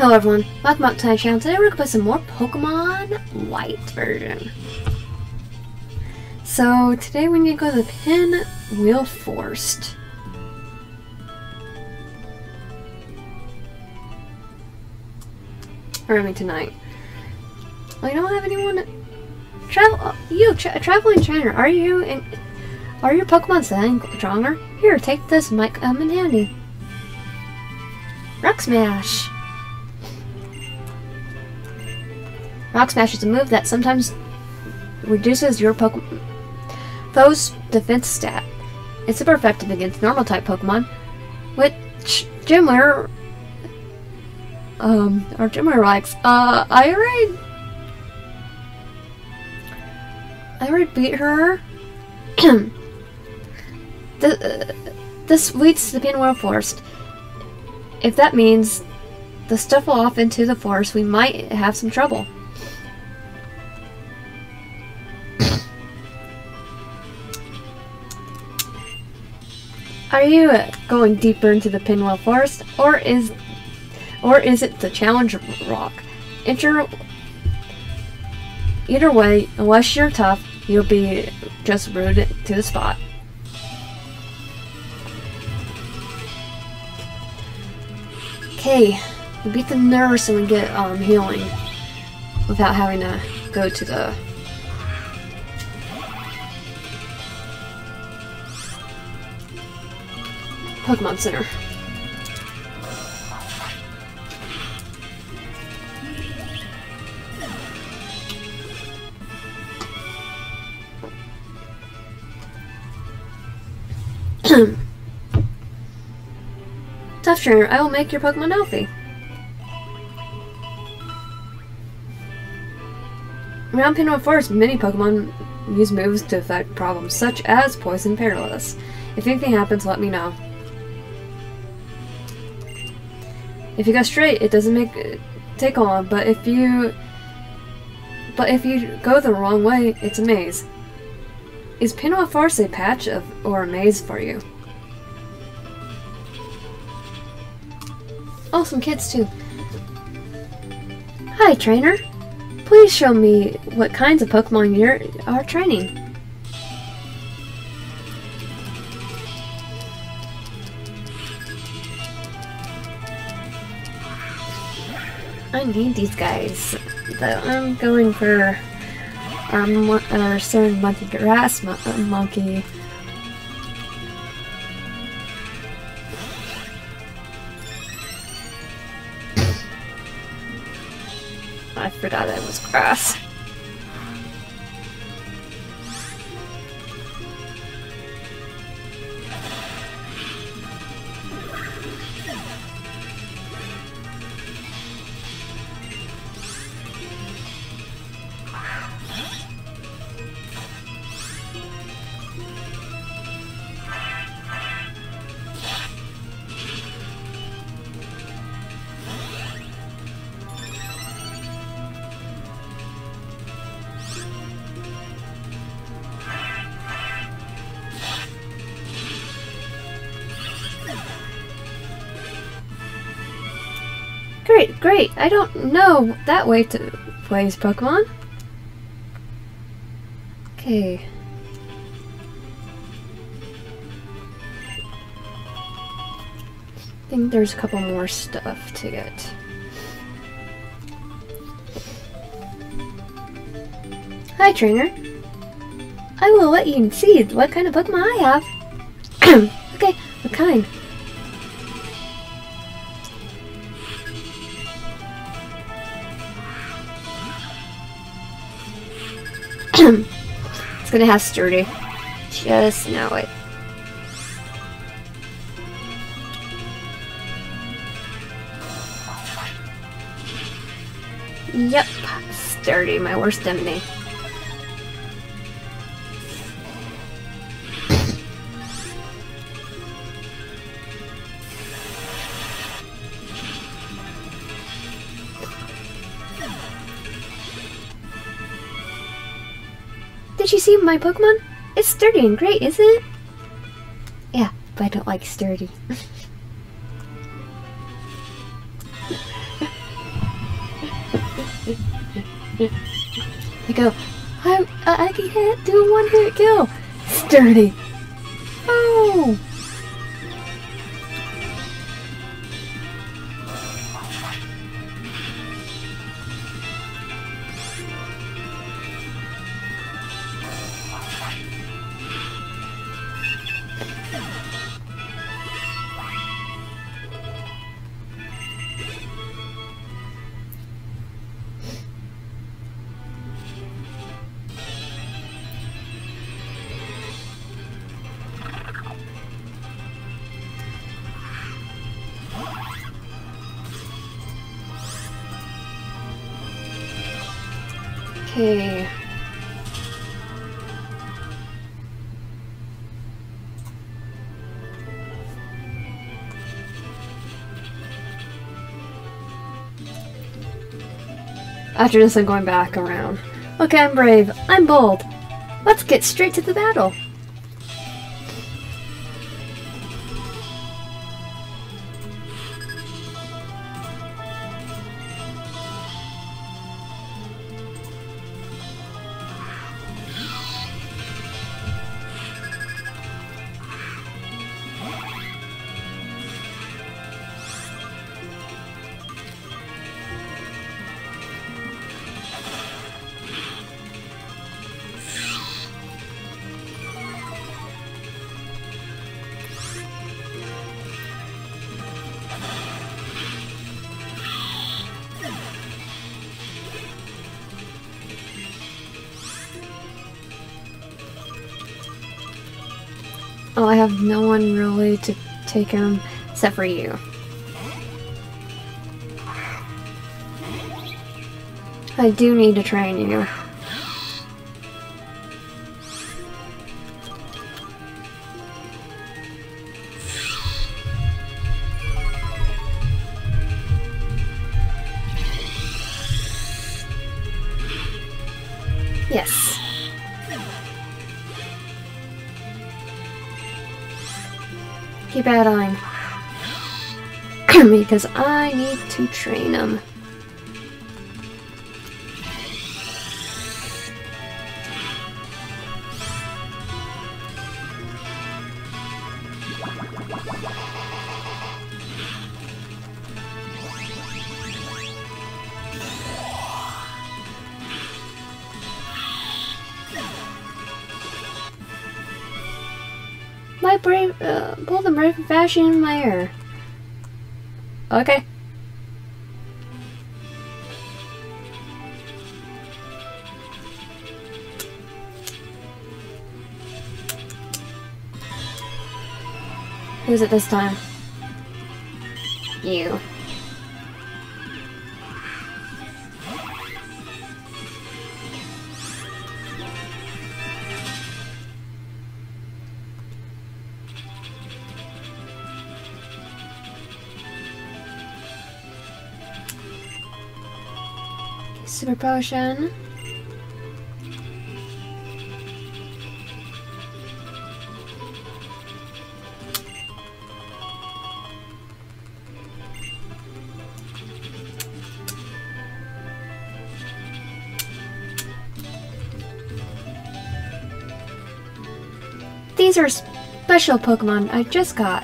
Hello everyone, welcome back to my channel. Today we're going to play some more Pokemon White version. So today we need to go to the Pinwheel Forest. Or I mean tonight. I don't have anyone... Travel... uh, You, tra traveling trainer, are you in... Are your Pokemon getting stronger? Here, take this, might come in handy. Rock Smash! Rock Smash is a move that sometimes reduces your foe's defense stat. It's super effective against normal type Pokemon, which Gym Winner um or Gym Winner likes. Uh I already I already beat her. the, uh, this leads to the Pinwheel Forest. If that means the stuff will off into the forest, we might have some trouble. Are you going deeper into the Pinwheel Forest, or is, or is it the Challenge Rock? Enter. Either way, unless you're tough, you'll be just rooted to the spot. Okay, we beat the nurse and we get um, healing without having to go to the Pokemon Center. Tough trainer, I will make your Pokemon healthy. Around Pinwheel Forest, many Pokemon use moves to affect problems such as Poison Perilous. If anything happens, let me know. If you go straight, it doesn't make take long, but if you but if you go the wrong way, it's a maze. Is Pinwheel Forest a patch of or a maze for you? Oh, some kids too. Hi, trainer. Please show me what kinds of Pokemon you are training. I need these guys. Though I'm going for our, mo- our Stone Monkey Grass mo- uh, Monkey. I forgot it was grass. I don't know that way to play as Pokemon. Okay. I think there's a couple more stuff to get. Hi, trainer. I will let you see what kind of Pokemon I have. okay, what kind? It's gonna have sturdy. Just know it. Yep, sturdy, my worst enemy. Did you see my Pokemon? It's sturdy and great, isn't it? Yeah, but I don't like sturdy. I go, uh, I, I, I can hit, do a one hit kill. Sturdy. Oh! After this, I'm going back around. Okay, I'm brave. I'm bold. Let's get straight to the battle. Oh, I have no one really to take him except for you. I do need to train you. Because I need to train them. My brave, uh, pull the brave fashion in my hair. Okay. Who's it this time? You. Super potion. These are special Pokemon I just got.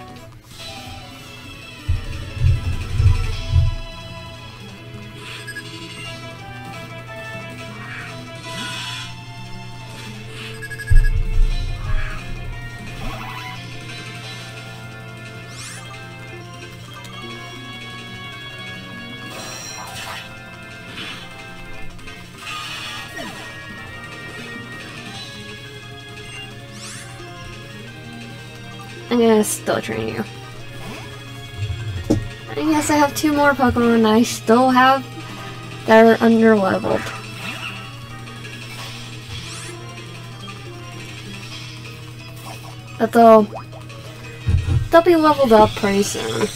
I'm gonna still train you. I guess I have two more Pokemon I still have that are under leveled. But they'll they'll be leveled up pretty soon.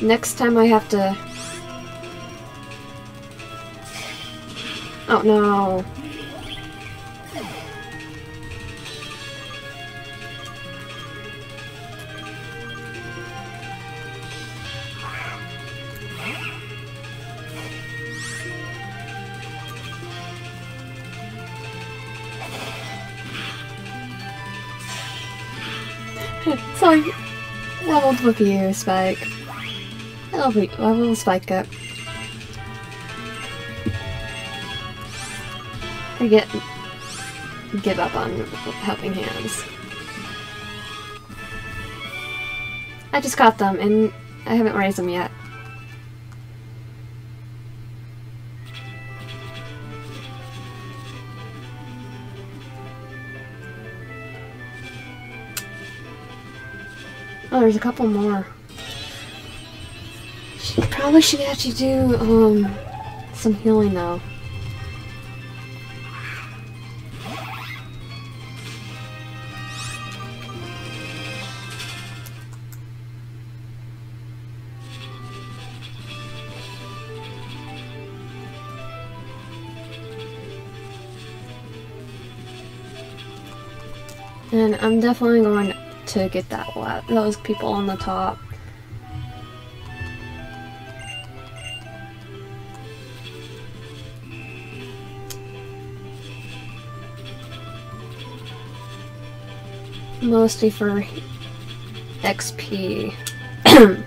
Next time I have to out now. so, leveled with you, Spike. love level Spike up. I get give up on helping hands. I just got them and I haven't raised them yet. Oh, there's a couple more. probably should actually do um, some healing though. I'm definitely going to get that those people on the top. Mostly for XP.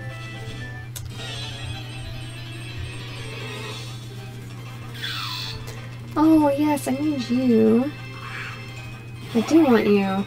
oh yes, I need you. I do want you.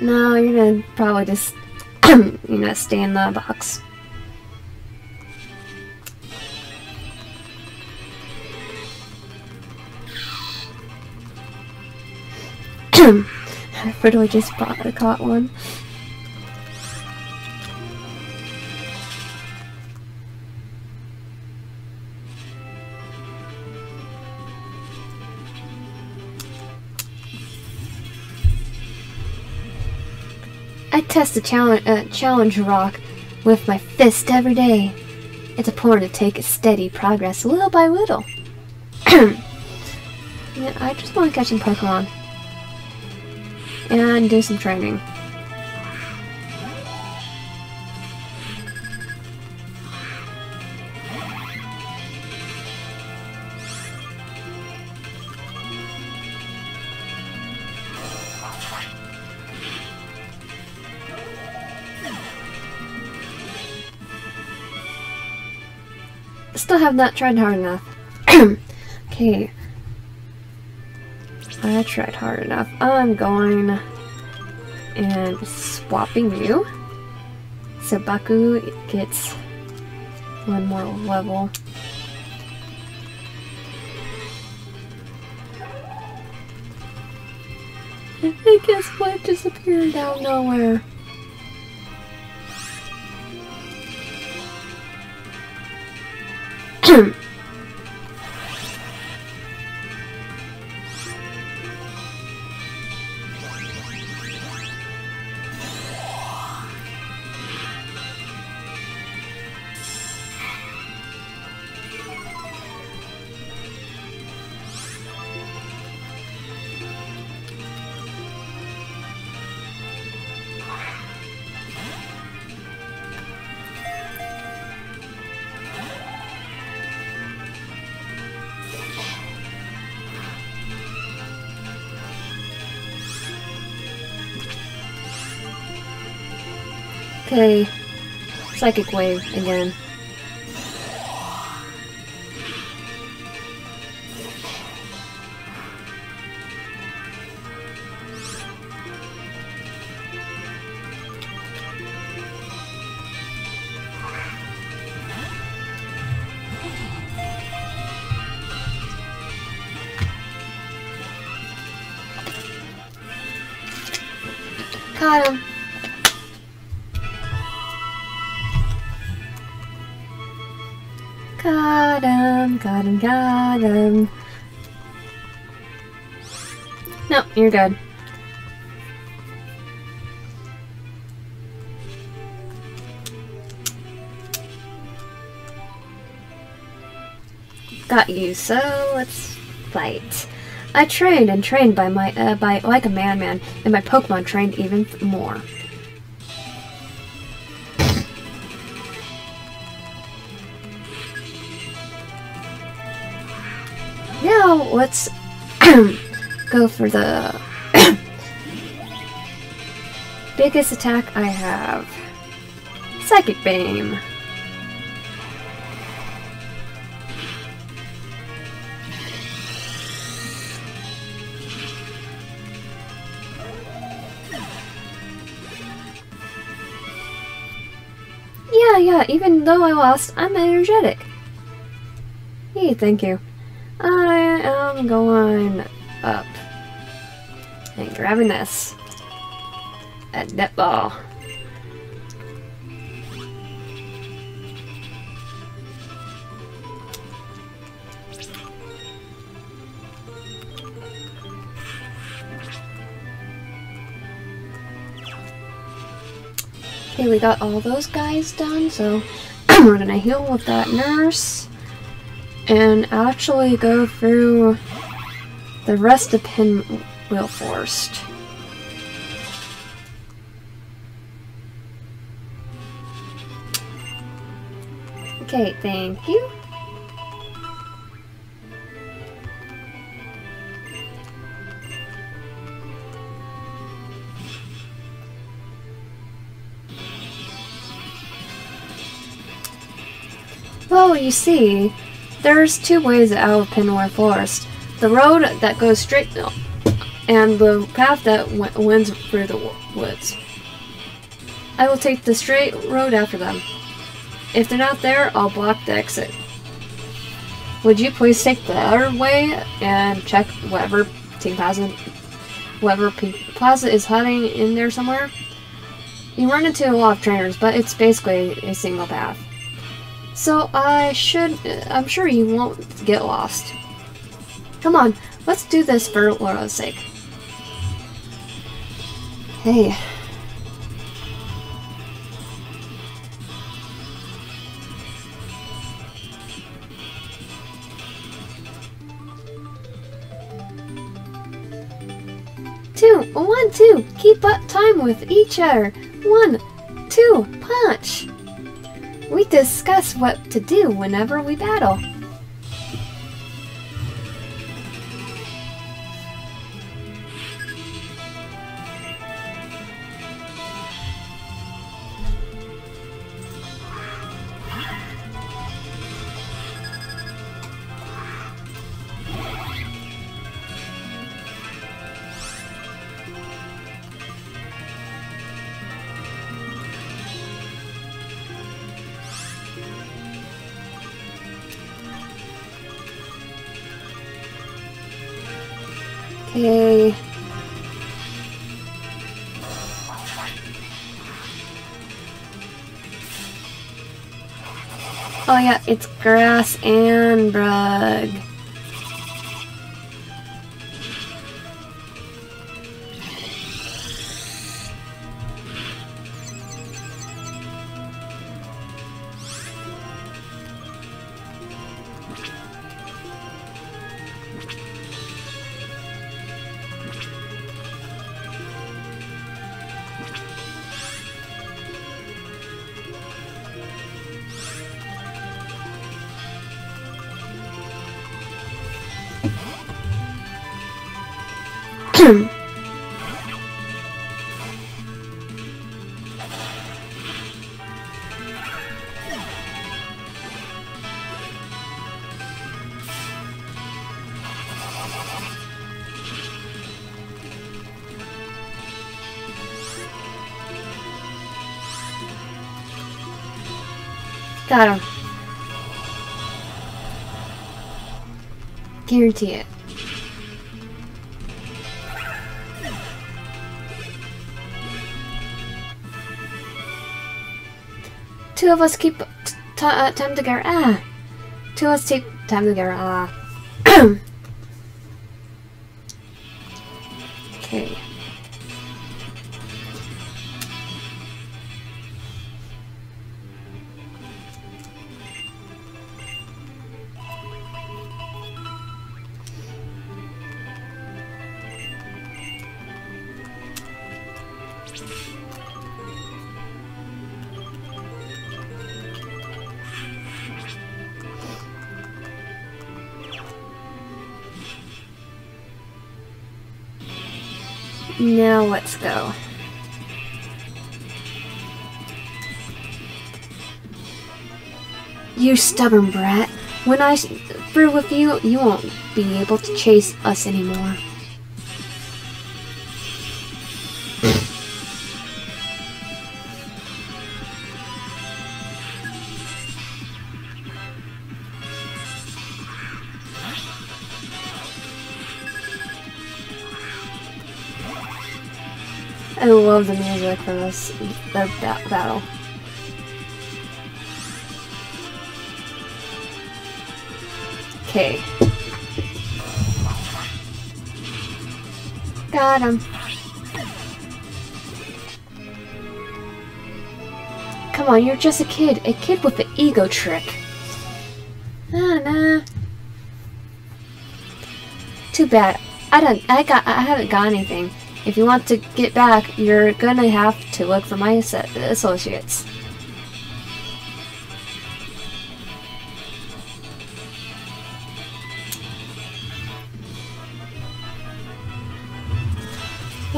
No, you're gonna probably just, you know, stay in the box. Literally just bought, caught one. I test the challenge, uh, challenge rock with my fist every day. It's important to take a steady progress little by little. yeah, I just want to catch some Pokemon and do some training. Still have not tried hard enough. okay. I tried hard enough. I'm going and swapping you. So Baku gets one more level. I guess what disappeared out nowhere. Psychic Wave again. Him, got. No, you're good. Got you, so let's fight. I trained and trained by my uh, by like a madman, and my Pokemon trained even more. Let's go for the biggest attack I have. Psychic Beam. Yeah, yeah, even though I lost, I'm energetic. Hey, thank you. Going up and grabbing this. A netball. Okay, we got all those guys done, so we're gonna heal with that nurse and actually go through the rest of Pinwheel Forest. Okay, thank you. Well, you see, there's two ways out of Pinwheel Forest. The road that goes straight and the path that winds through the woods. I will take the straight road after them. If they're not there, I'll block the exit. Would you please take the other way and check whatever Team Plasma, whatever P Plaza is hiding in there somewhere? You run into a lot of trainers, but it's basically a single path. So I should, I'm sure you won't get lost. Come on, let's do this for Laura's sake. Hey. Two, one, two, keep up time with each other. One, two, punch. We discuss what to do whenever we battle. Okay. Oh yeah, it's grass and brug. Guarantee it. Two of us keep uh, time together. Ah, two of us take time together. Ah. You stubborn brat. When I through with you, you won't be able to chase us anymore. I love the music for this ba battle. Okay. Got him. Come on, you're just a kid. A kid with an ego trick. Ah, nah. Too bad. I don't. I got. I haven't got anything. If you want to get back, you're gonna have to look for my associates.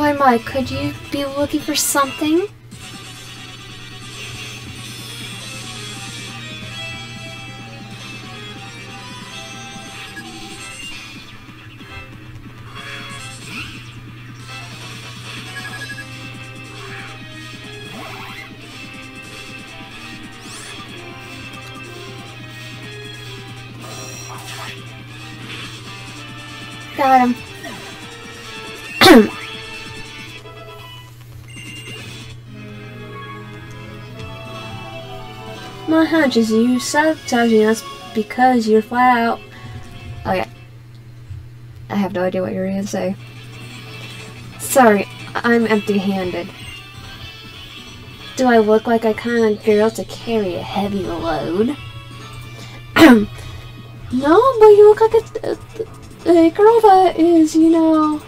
Why, Mike, could you be looking for something? My hunch is you sabotaging us because you're flat out. Oh, okay. I have no idea what you're gonna say. Sorry, I'm empty handed. Do I look like a kind of girl to carry a heavy load? no, but you look like a, a, a girl that is, you know,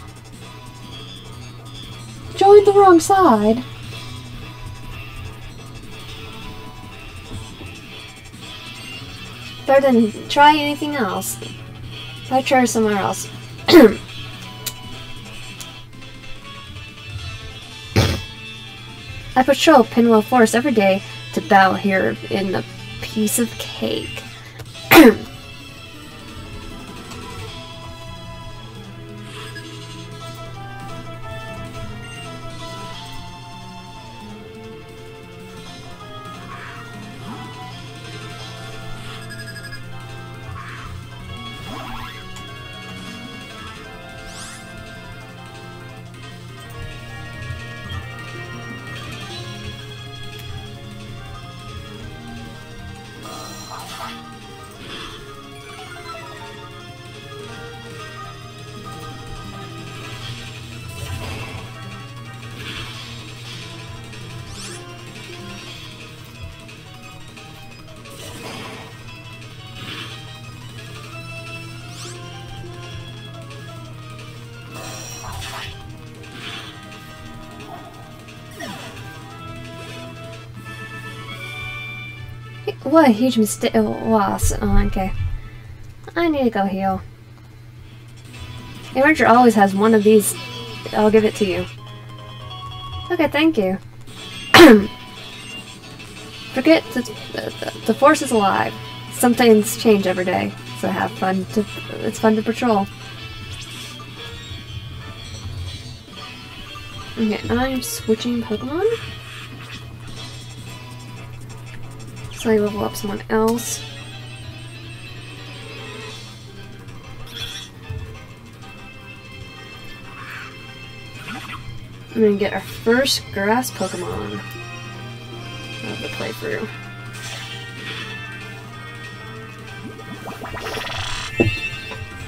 joined the wrong side. Better than try anything else. Try try somewhere else. I patrol Pinwheel Forest every day to battle here in a piece of cake. What a huge mistake oh, loss. Oh, okay. I need to go heal. Adventure always has one of these. I'll give it to you. Okay, thank you. Forget the, the, the force is alive. Some things change every day, so have fun to it's fun to patrol. Okay, I'm switching Pokemon. So I level up someone else. I'm gonna get our first grass Pokemon of the playthrough.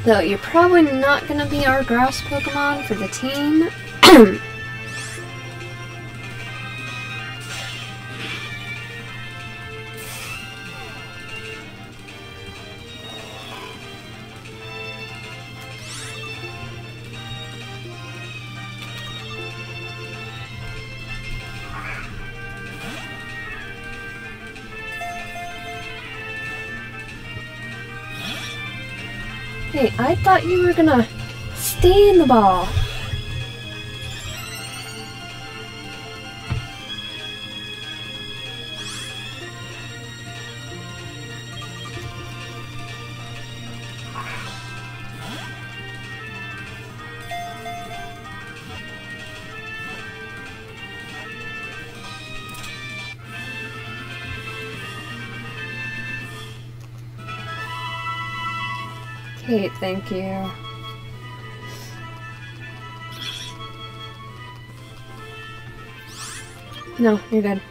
Though you're probably not going to be our grass Pokemon for the team. I thought you were gonna stay in the ball. Thank you. No, you're good.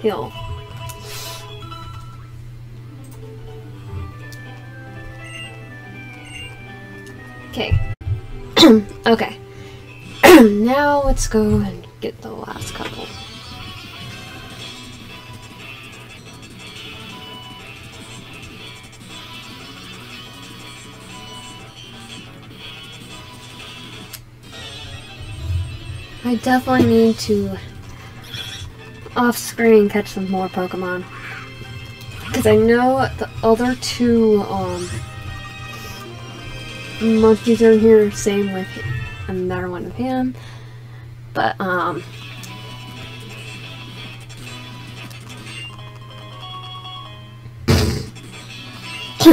Heal. Let's go and get the last couple. I definitely need to off screen catch some more Pokemon. Because I know the other two um, monkeys are here, same with another one of him. But, um,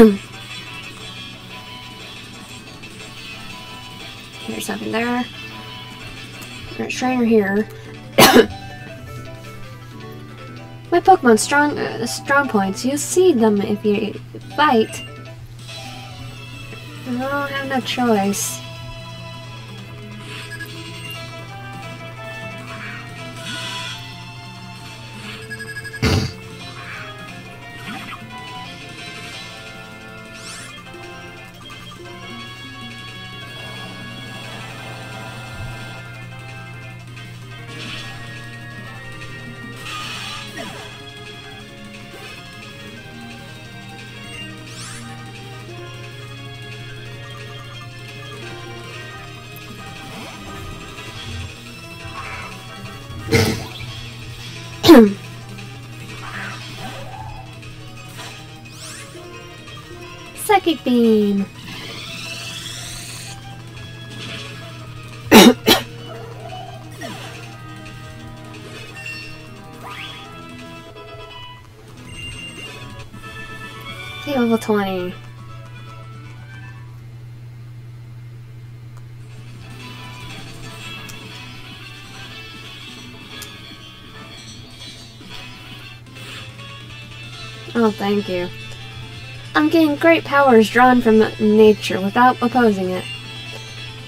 There's something there. There's trainer here. My Pokemon strong uh, strong points. You see them if you fight. I don't have no choice. Psychic Beam! level 20. Oh, thank you. I'm getting great powers drawn from nature without opposing it.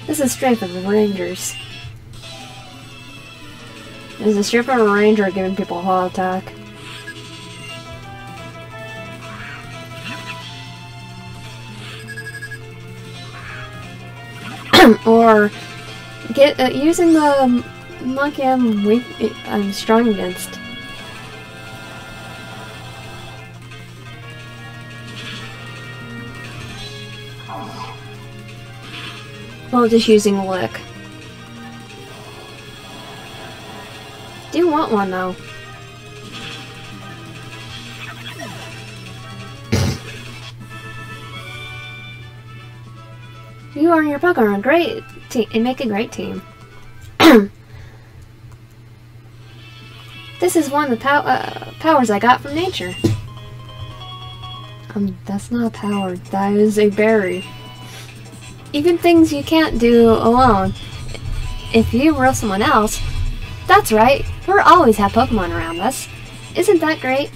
This is strength of the Rangers. Is the strength of a Ranger giving people a heart attack? or get uh, using the monkey I'm weak, I'm strong against. Well, just using lick. Do you want one though. You are your Pokemon are great team and make a great team. this is one of the pow uh, powers I got from nature. Um, that's not a power. That is a berry. Even things you can't do alone. If you roll someone else, that's right, We always have Pokemon around us. Isn't that great?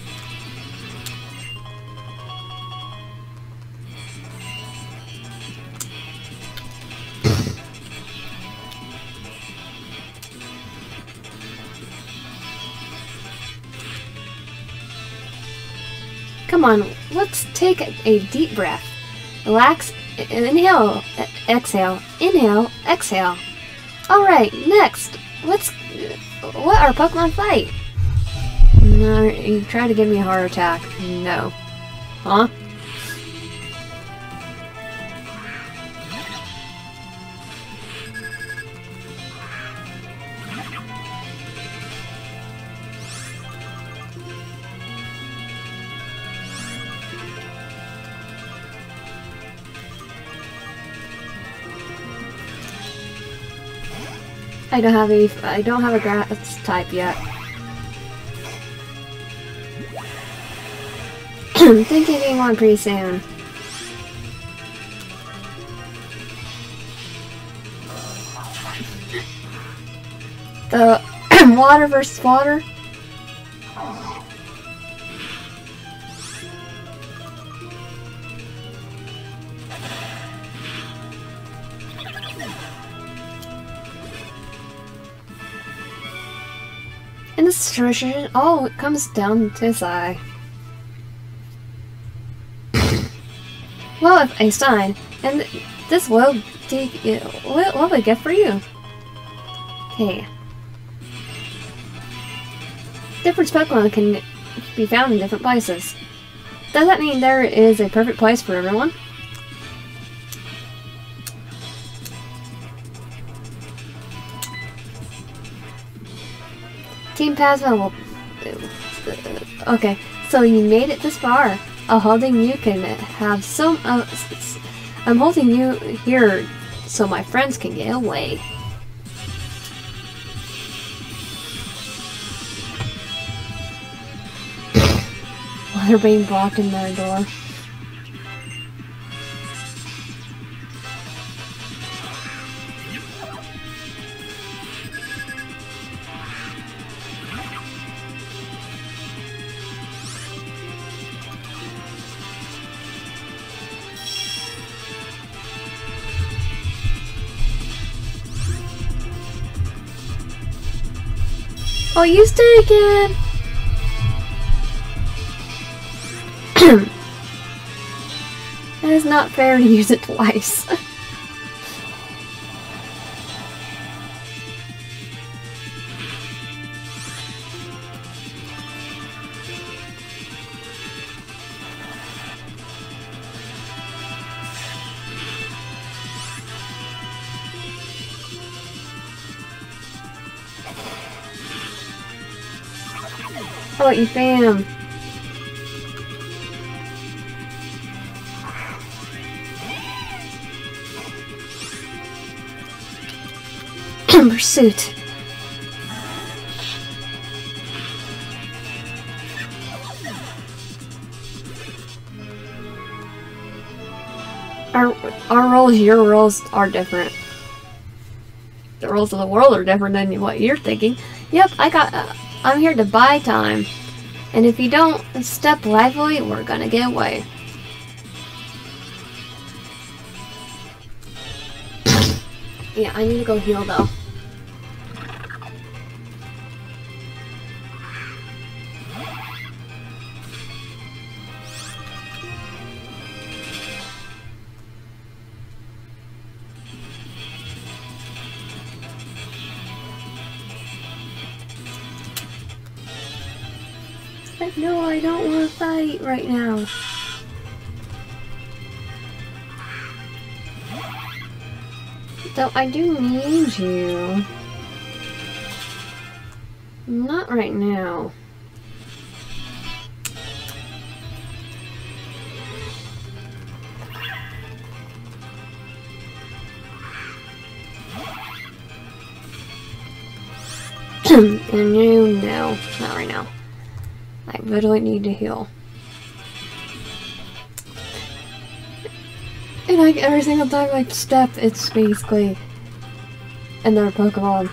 Come on, let's take a deep breath. Relax, inhale, exhale, inhale, exhale. Alright, next, let's let our Pokemon fight. No, you try to give me a heart attack. No. Huh? I don't have a I don't have a grass type yet. think you're getting one pretty soon. The water versus water. In all oh, it comes down to eye. Well, if sign, and this will take what will we get for you? Okay. Different Pokemon can be found in different places. Does that mean there is a perfect place for everyone? Team Plasma will... Okay, so you made it this far. I'm holding you can have some. Uh, I'm holding you here so my friends can get away. While they're being blocked in their door. Oh, you stay again! that is not fair to use it twice. About you fam? Pursuit. Our, our roles, your roles are different. The roles of the world are different than what you're thinking. Yep, I got... Uh, I'm here to buy time. And if you don't step lively, we're gonna get away. yeah, I need to go heal though. No, I don't want to fight right now. Though I do need you. Not right now. and you, no, not right now. I literally need to heal. And like every single time I step, it's basically another Pokemon.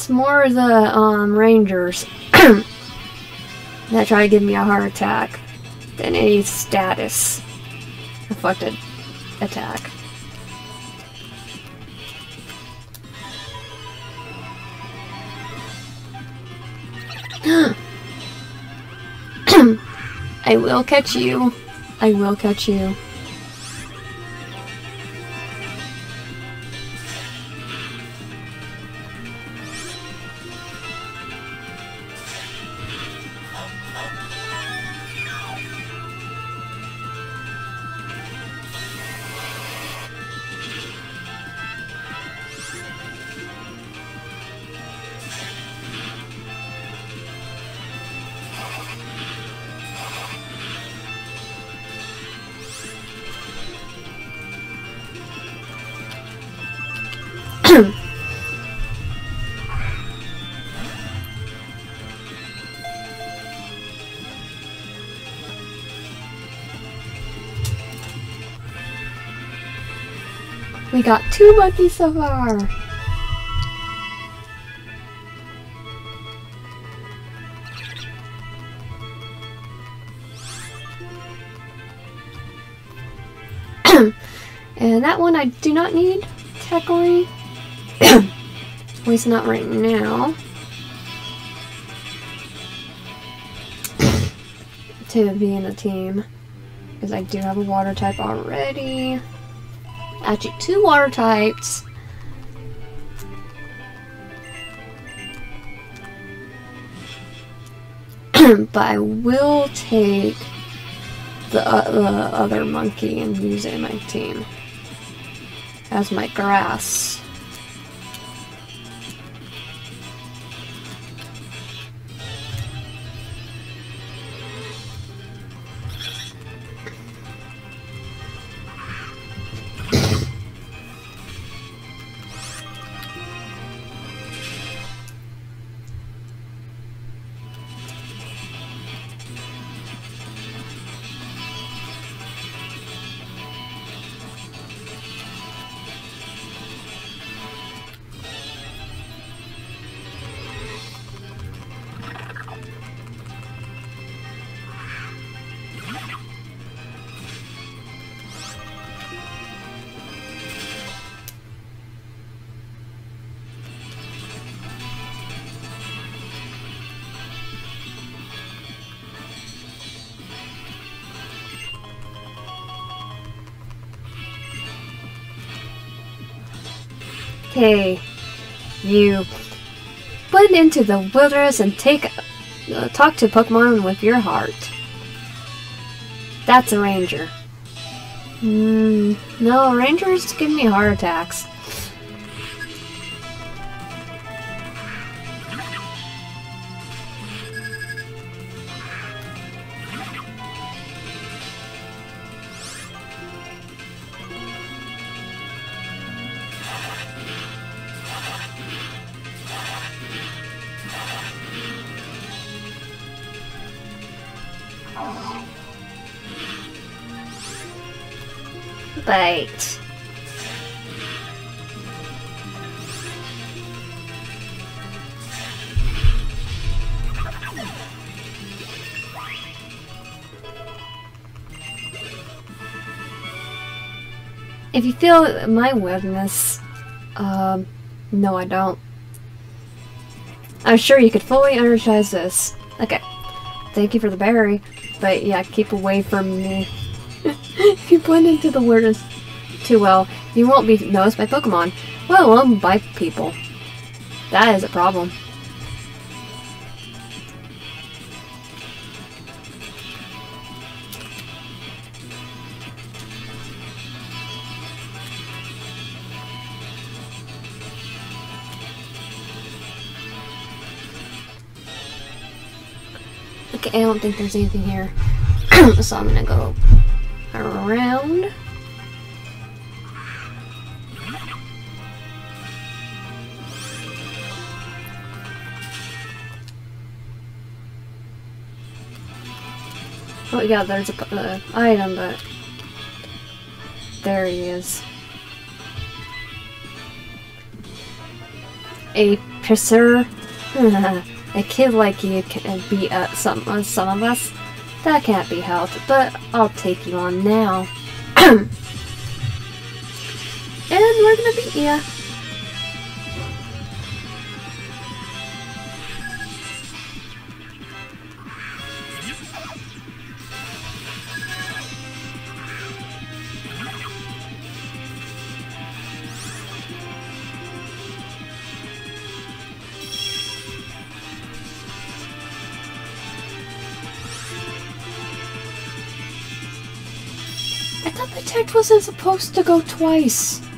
It's more the um, rangers that try to give me a heart attack than any status reflected attack. I will catch you. I will catch you. Got two monkeys so far. and that one I do not need, technically. At least not right now. to be in a team. Because I do have a water type already. Actually, two water types. but I will take the, uh, the other monkey and use it in my team as my grass. Okay, you blend into the wilderness and take uh, talk to Pokemon with your heart. That's a ranger. Mm, no, rangers give me heart attacks. Bite. If you feel my weirdness, um, no I don't. I'm sure you could fully understand this. Okay. Thank you for the berry, but yeah, keep away from me. if you blend into the weirdness too well, you won't be noticed by Pokemon, let alone by people. That is a problem. Okay, I don't think there's anything here. so I'm gonna go around. Oh yeah, there's a uh, item, but there he is. A pisser? a kid like you can beat uh, some, uh, some of us? That can't be helped, but I'll take you on now. and we're gonna beat ya. Wasn't supposed to go twice.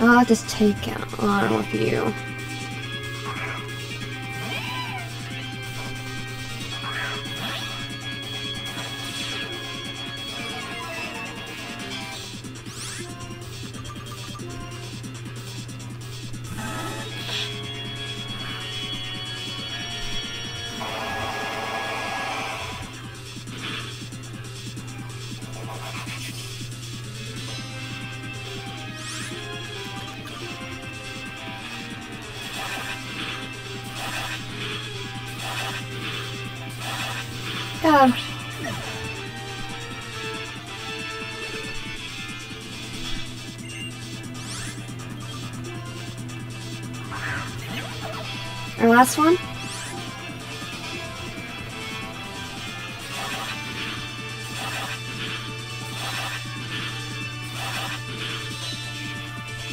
I'll just take it on with you. Last one?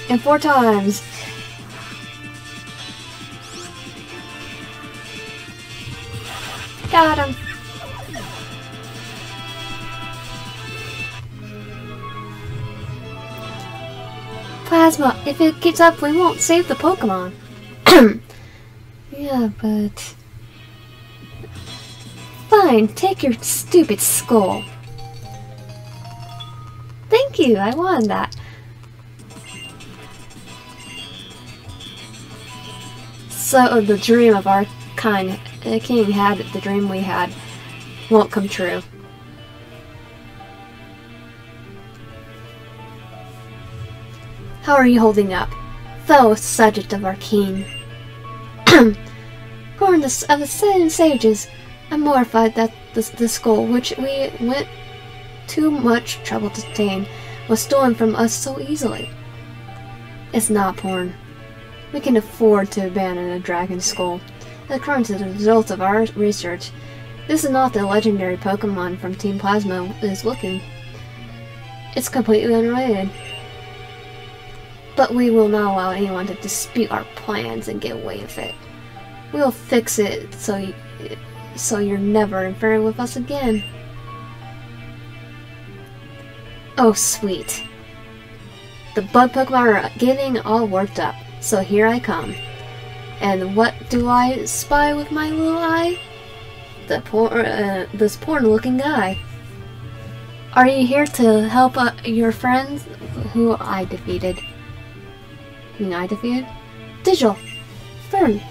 And four times. Got him. Plasma, if it keeps up, we won't save the Pokemon. but... Fine, take your stupid skull. Thank you, I won that. So the dream of our kind, uh, king had, the dream we had, won't come true. How are you holding up, fellow subject of our king? To of the seven sages, I'm mortified that the, the skull, which we went too much trouble to obtain, was stolen from us so easily. It's not porn. We can afford to abandon a dragon skull. According to the results of our research, this is not the legendary Pokemon from Team Plasma is looking. It's completely unrelated. But we will not allow anyone to dispute our plans and get away with it. We'll fix it so you, so you're never interfering with us again. Oh, sweet. The bug Pokemon are getting all worked up, so here I come. And what do I spy with my little eye? The poor, uh, this poor-looking guy. Are you here to help uh, your friends who I defeated? You Who I defeated? Digital. Fern.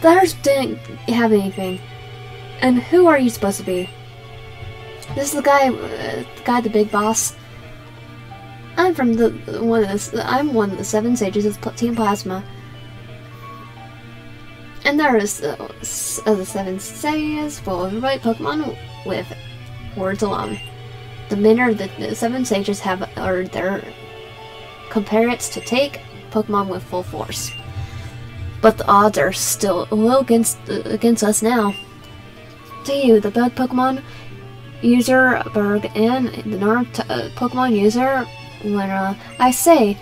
The others didn't have anything. And who are you supposed to be? This is the guy, uh, the guy, the big boss. I'm from the one of the. I'm one of the seven sages of Team Plasma. And there is uh, the seven sages full of right Pokemon with words alone. The manner the seven sages have are their comparates to take Pokemon with full force. But the odds are still low against against us now. To you, the bug Pokemon user Burgh and the norm uh, Pokemon user when uh, I say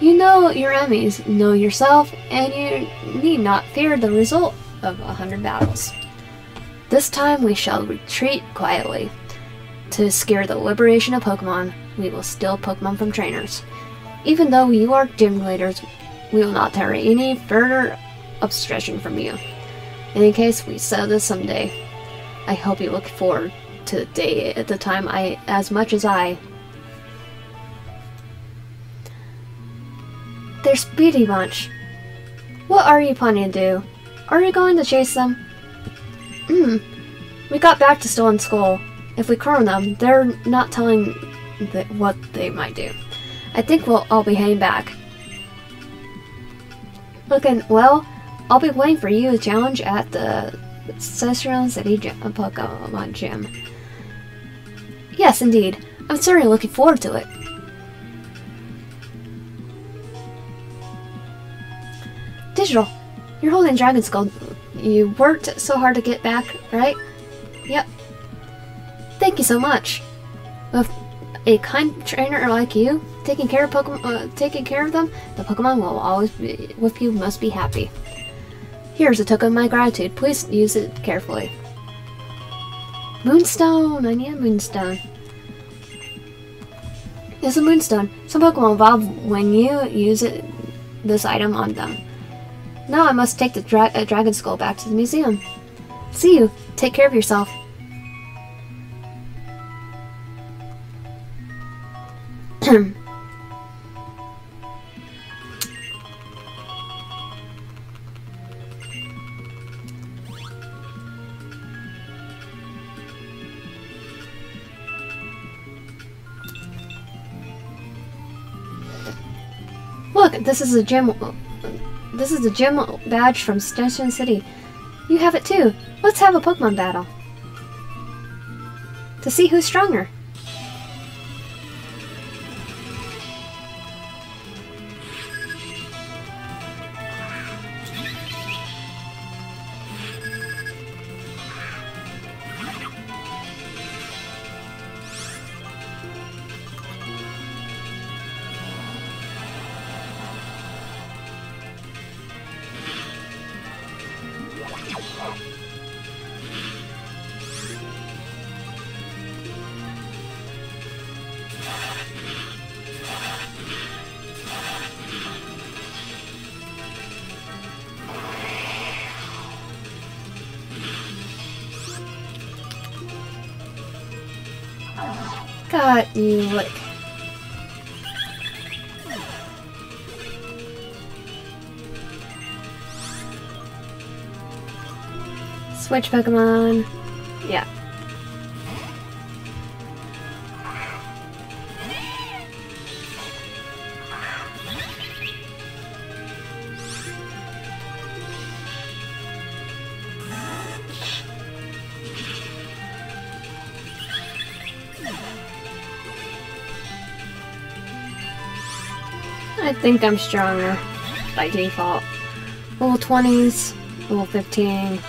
you know your enemies, know yourself, and you need not fear the result of a hundred battles. This time we shall retreat quietly. To scare the liberation of Pokemon, we will steal Pokemon from trainers. Even though you are gym leaders, will not tolerate any further obstruction from you. In any case, we settle this someday. I hope you look forward to the day at the time I as much as I. There's Speedy Bunch. What are you planning to do? Are you going to chase them? Hmm. We got back to Stolen Skull. If we corner them, they're not telling th what they might do. I think we'll all be heading back. Okay, well, I'll be waiting for you to challenge at the Celestial City gym, uh, Pokemon Gym. Yes, indeed. I'm certainly looking forward to it. Digital, you're holding Dragon Skull. You worked so hard to get back, right? Yep. Thank you so much. With a kind trainer like you, taking care of Pokemon, uh, taking care of them, the Pokemon will always be with you. Must be happy. Here's a token of my gratitude. Please use it carefully. Moonstone! I need a moonstone. There's a moonstone. Some Pokemon evolve when you use it, this item on them. Now I must take the dra uh, Dragon Skull back to the museum. See you. Take care of yourself. this is a gym. This is a gym badge from Striaton City. You have it too. Let's have a Pokemon battle. To see who's stronger. Got you lick. Switch Pokemon. Yeah. Think I'm stronger by default. Level 20s, level 15.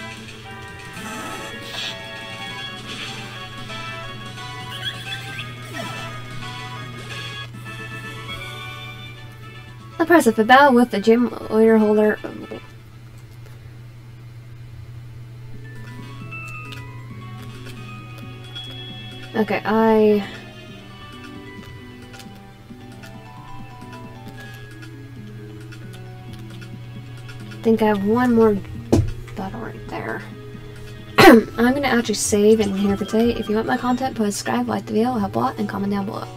The press of a with the gym leader holder. Okay, I think I have one more battle right there. I'm going to actually save and here for today. If you want my content, please subscribe, like the video, help a lot, and comment down below.